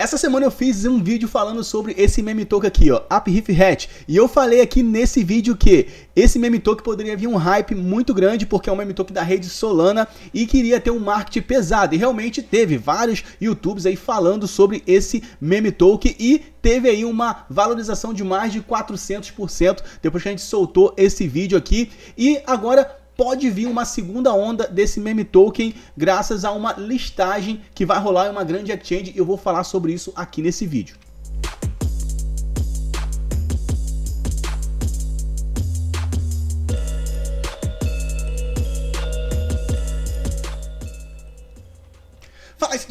Essa semana eu fiz um vídeo falando sobre esse meme token aqui, ó, Upriff Hat. E eu falei aqui nesse vídeo que esse meme token poderia vir um hype muito grande porque é um meme token da rede Solana e queria ter um marketing pesado. E realmente teve vários YouTubes aí falando sobre esse meme token e teve aí uma valorização de mais de 400% depois que a gente soltou esse vídeo aqui. E agora pode vir uma segunda onda desse meme token graças a uma listagem que vai rolar em uma grande exchange e eu vou falar sobre isso aqui nesse vídeo.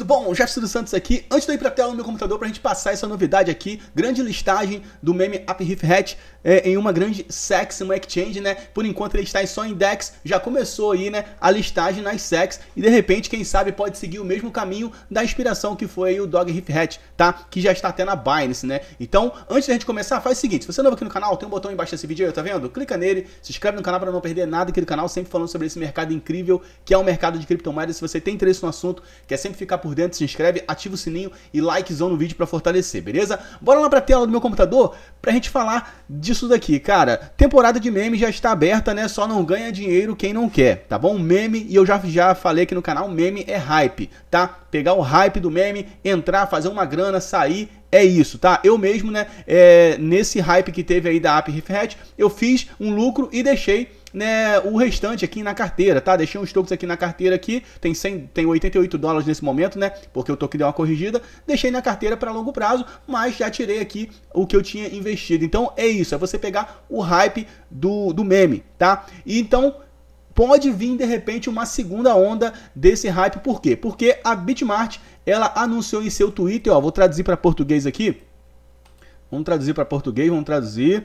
Bom? Jefferson dos Santos aqui. Antes de eu ir pra tela no meu computador pra gente passar essa novidade aqui, grande listagem do meme Upriff Hat é, em uma grande SEX, uma exchange, né? Por enquanto ele está só em DEX, já começou aí, né, a listagem nas SEX e de repente, quem sabe, pode seguir o mesmo caminho da inspiração que foi aí o Dog Riff Hat, tá? Que já está até na Binance, né? Então, antes da gente começar, faz o seguinte, se você é novo aqui no canal, tem um botão embaixo desse vídeo aí, tá vendo? Clica nele, se inscreve no canal para não perder nada aqui do canal, sempre falando sobre esse mercado incrível que é o mercado de criptomoedas. Se você tem interesse no assunto, quer sempre ficar por dentro, se inscreve, ativa o sininho e likezão no vídeo para fortalecer, beleza? Bora lá pra tela do meu computador pra gente falar disso daqui, cara. Temporada de meme já está aberta, né? Só não ganha dinheiro quem não quer, tá bom? Meme, e eu já, já falei aqui no canal, meme é hype, tá? Pegar o hype do meme, entrar, fazer uma grana, sair é isso, tá? Eu mesmo, né, é, nesse hype que teve aí da App Riff eu fiz um lucro e deixei né, o restante aqui na carteira, tá? Deixei uns tokens aqui na carteira aqui, tem 100, tem 88 dólares nesse momento, né? Porque o token deu uma corrigida, deixei na carteira para longo prazo, mas já tirei aqui o que eu tinha investido. Então é isso, é você pegar o hype do, do meme, tá? Então pode vir de repente uma segunda onda desse hype, por quê? Porque a Bitmart, ela anunciou em seu Twitter, ó, vou traduzir para português aqui. Vamos traduzir para português, vamos traduzir.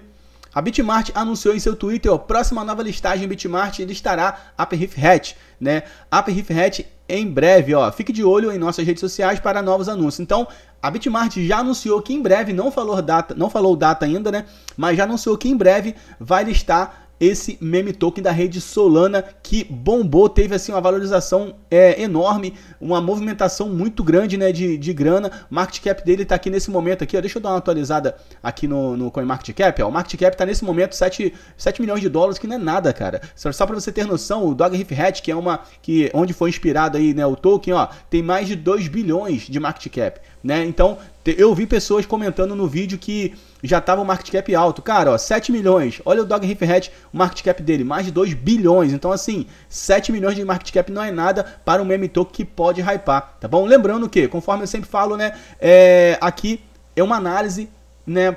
A Bitmart anunciou em seu Twitter, próxima nova listagem Bitmart listará Aperriff Hat, né? Aperriff Hat em breve, ó. Fique de olho em nossas redes sociais para novos anúncios. Então, a Bitmart já anunciou que em breve, não falou data, não falou data ainda, né? Mas já anunciou que em breve vai listar esse meme token da rede Solana que bombou, teve assim uma valorização é, enorme, uma movimentação muito grande né, de, de grana. Market cap dele está aqui nesse momento aqui, ó, deixa eu dar uma atualizada aqui no, no CoinMarketCap. Ó, o market cap está nesse momento 7, 7 milhões de dólares, que não é nada, cara. Só, só para você ter noção, o Dog Riff Hat, que é uma que onde foi inspirado aí, né, o token, ó, tem mais de 2 bilhões de market cap, né? Então, eu vi pessoas comentando no vídeo que já tava o market cap alto. Cara, ó, 7 milhões. Olha o Dog Riff Hat, o market cap dele, mais de 2 bilhões. Então, assim, 7 milhões de market cap não é nada para um meme token que pode hypar, tá bom? Lembrando que, conforme eu sempre falo, né, é, aqui é uma análise, né,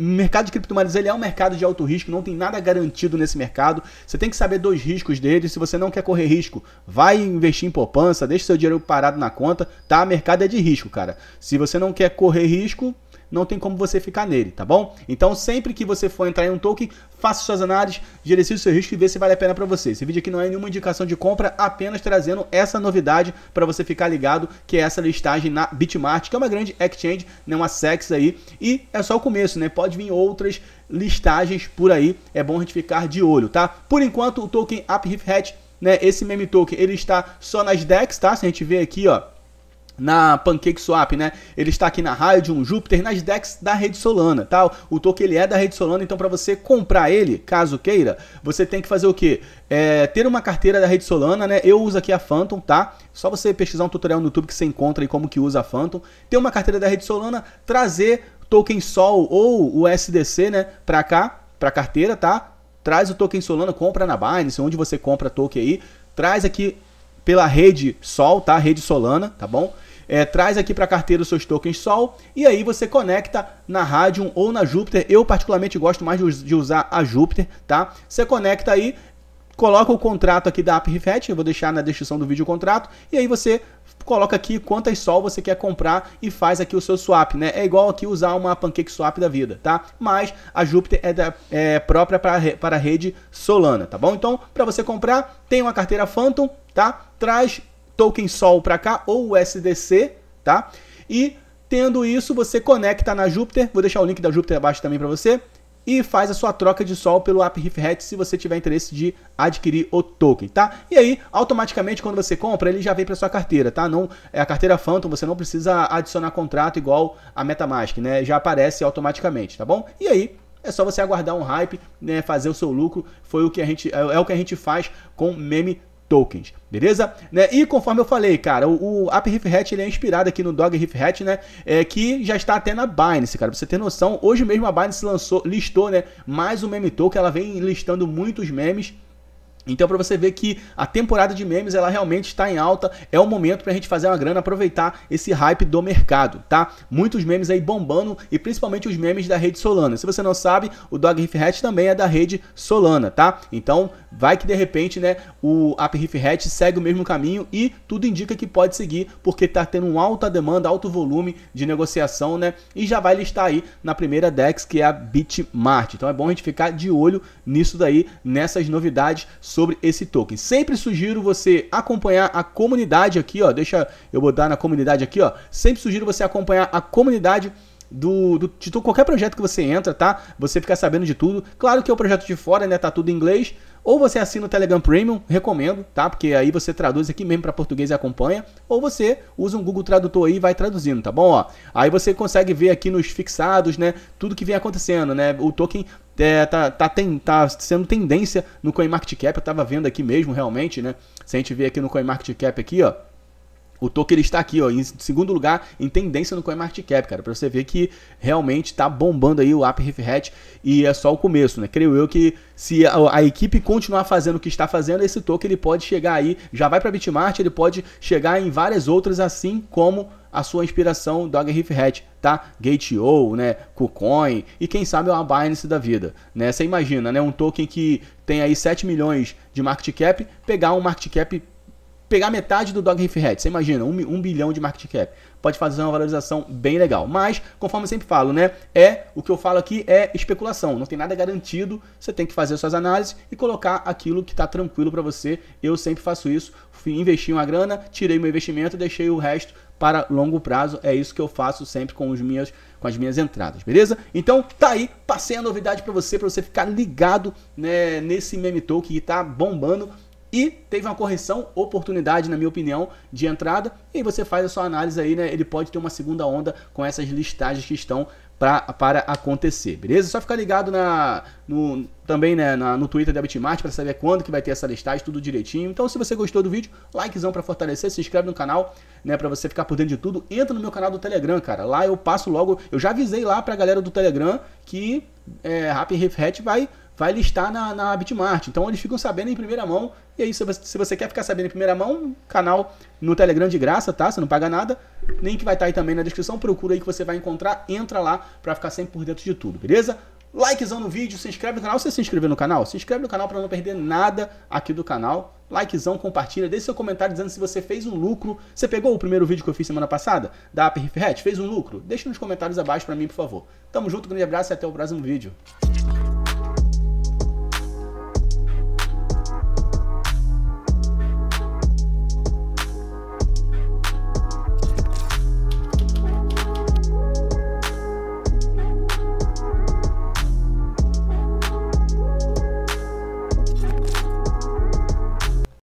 o mercado de criptomoedas ele é um mercado de alto risco, não tem nada garantido nesse mercado. Você tem que saber dos riscos dele. Se você não quer correr risco, vai investir em poupança, deixa seu dinheiro parado na conta, tá? O mercado é de risco, cara. Se você não quer correr risco, não tem como você ficar nele, tá bom? Então, sempre que você for entrar em um token, faça suas análises, gerencie o seu risco e vê se vale a pena para você. Esse vídeo aqui não é nenhuma indicação de compra, apenas trazendo essa novidade para você ficar ligado, que é essa listagem na Bitmart, que é uma grande exchange, né, uma SEX aí, e é só o começo, né? Pode vir outras listagens por aí, é bom a gente ficar de olho, tá? Por enquanto, o token Upriff Hat, né, esse meme token, ele está só nas DEX, tá? Se a gente ver aqui, ó, na PancakeSwap, né? Ele está aqui na Raid, Júpiter, nas DEX da rede Solana, tal. Tá? O token ele é da rede Solana, então para você comprar ele, caso queira, você tem que fazer o quê? É, ter uma carteira da rede Solana, né? Eu uso aqui a Phantom, tá? Só você pesquisar um tutorial no YouTube que você encontra aí como que usa a Phantom. Ter uma carteira da rede Solana, trazer token Sol ou o SDC, né, para cá, para carteira, tá? Traz o token Solana, compra na Binance, onde você compra token aí, traz aqui pela rede Sol, tá? Rede Solana, tá bom? É, traz aqui para a carteira os seus tokens Sol e aí você conecta na Radium ou na Júpiter. Eu particularmente gosto mais de usar a Júpiter, tá? Você conecta aí, coloca o contrato aqui da AppRefet, eu vou deixar na descrição do vídeo o contrato, e aí você coloca aqui quantas sol você quer comprar e faz aqui o seu swap, né? É igual aqui usar uma Pancake Swap da vida, tá? Mas a Júpiter é, é própria para para a rede Solana, tá bom? Então, para você comprar, tem uma carteira Phantom, tá? Traz token Sol para cá ou o SDC, tá? E tendo isso, você conecta na Júpiter, vou deixar o link da Júpiter abaixo também para você, e faz a sua troca de sol pelo App Riff Hat se você tiver interesse de adquirir o token, tá? E aí, automaticamente quando você compra, ele já vem para sua carteira, tá? Não é a carteira Phantom, você não precisa adicionar contrato igual a MetaMask, né? Já aparece automaticamente, tá bom? E aí, é só você aguardar um hype, né, fazer o seu lucro. Foi o que a gente é, é o que a gente faz com meme tokens, beleza? Né? E conforme eu falei, cara, o, o App Riff Hat ele é inspirado aqui no Dog Riff Hat, né? É, que já está até na Binance, cara. Pra você ter noção, hoje mesmo a Binance lançou, listou, né? Mais um meme token, ela vem listando muitos memes então, para você ver que a temporada de memes ela realmente está em alta, é o momento para a gente fazer uma grana, aproveitar esse hype do mercado, tá? Muitos memes aí bombando e principalmente os memes da rede Solana. Se você não sabe, o Dog Riff Hat também é da rede Solana, tá? Então, vai que de repente, né, o App Riff Hat segue o mesmo caminho e tudo indica que pode seguir, porque está tendo uma alta demanda, alto volume de negociação, né? E já vai listar aí na primeira DEX, que é a Bitmart. Então, é bom a gente ficar de olho nisso daí, nessas novidades sobre esse token. Sempre sugiro você acompanhar a comunidade aqui, ó. Deixa eu botar na comunidade aqui, ó. Sempre sugiro você acompanhar a comunidade do, do, de qualquer projeto que você entra, tá? Você ficar sabendo de tudo. Claro que é o projeto de fora, né? Tá tudo em inglês. Ou você assina o Telegram Premium, recomendo, tá? Porque aí você traduz aqui mesmo para português e acompanha. Ou você usa um Google Tradutor aí e vai traduzindo, tá bom? Ó, aí você consegue ver aqui nos fixados, né? Tudo que vem acontecendo, né? O token é, tá, tá, tem, tá sendo tendência no CoinMarketCap. Eu tava vendo aqui mesmo, realmente, né? Se a gente ver aqui no CoinMarketCap aqui, ó. O token ele está aqui, ó, em segundo lugar em tendência no CoinMarketCap, cara, para você ver que realmente está bombando aí o App Hat e é só o começo, né? Creio eu que se a, a, equipe continuar fazendo o que está fazendo, esse token ele pode chegar aí, já vai para Bitmart, ele pode chegar em várias outras assim como a sua inspiração Dog Riff Hat, tá? Gate.io, né, KuCoin e quem sabe uma Binance da vida, né? Você imagina, né, um token que tem aí 7 milhões de market cap, pegar um market cap pegar metade do Dog Reef Hat, você imagina, um, um bilhão de market cap, pode fazer uma valorização bem legal. Mas, conforme eu sempre falo, né, é o que eu falo aqui é especulação, não tem nada garantido, você tem que fazer suas análises e colocar aquilo que está tranquilo para você. Eu sempre faço isso, investi uma grana, tirei meu investimento, deixei o resto para longo prazo. É isso que eu faço sempre com os meus com as minhas entradas, beleza? Então tá aí, passei a novidade para você, para você ficar ligado né, nesse meme token que está bombando e teve uma correção, oportunidade, na minha opinião, de entrada. E aí você faz a sua análise aí, né? Ele pode ter uma segunda onda com essas listagens que estão pra, para acontecer, beleza? Só ficar ligado na, no, também né, na, no Twitter da Bitmart para saber quando que vai ter essa listagem, tudo direitinho. Então, se você gostou do vídeo, likezão para fortalecer, se inscreve no canal, né, para você ficar por dentro de tudo. Entra no meu canal do Telegram, cara. Lá eu passo logo, eu já avisei lá pra galera do Telegram que é, Happy Riff Hat vai vai listar na, na Bitmart. Então eles ficam sabendo em primeira mão. E aí, se você, se você quer ficar sabendo em primeira mão, canal no Telegram de graça, tá? Você não paga nada. Link vai estar aí também na descrição. Procura aí que você vai encontrar. Entra lá para ficar sempre por dentro de tudo, beleza? Likezão no vídeo, se inscreve no canal. Você se inscreveu no canal? Se inscreve no canal para não perder nada aqui do canal. Likezão, compartilha, deixe seu comentário dizendo se você fez um lucro. Você pegou o primeiro vídeo que eu fiz semana passada? Da App? Fez um lucro? Deixa nos comentários abaixo para mim, por favor. Tamo junto, grande abraço e até o próximo vídeo.